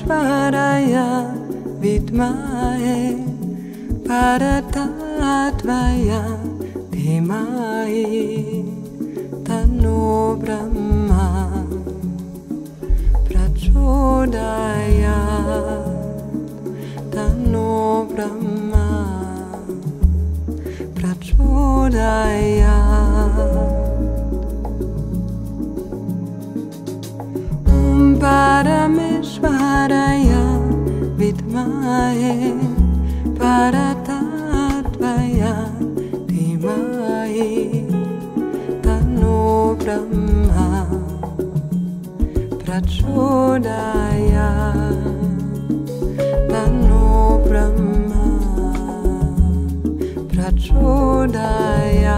Parameshwaraya Vidmahe Paratatvaya Dhimahi Tano Prachodayat Tano Brahma Prachodayat Om Parameshwaraya Vidmahe Paratatvaya Dhimahi Tano Brahma Prachodaya Tano Brahma Prachodaya